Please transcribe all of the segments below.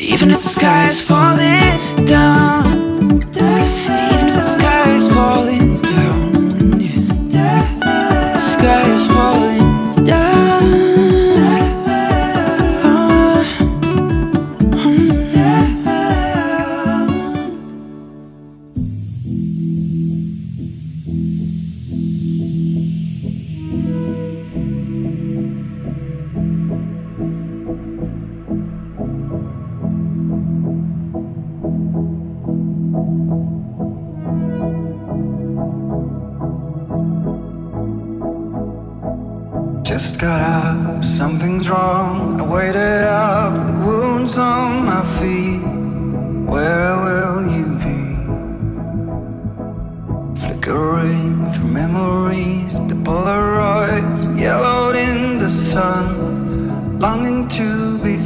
Even if the sky is falling down Just got up, something's wrong. I waited up with wounds on my feet. Where will you be? Flickering through memories, the Polaroids yellowed in the sun, longing to be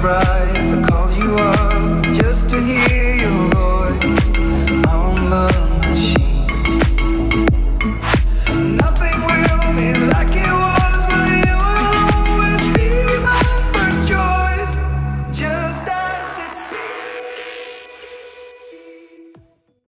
bright.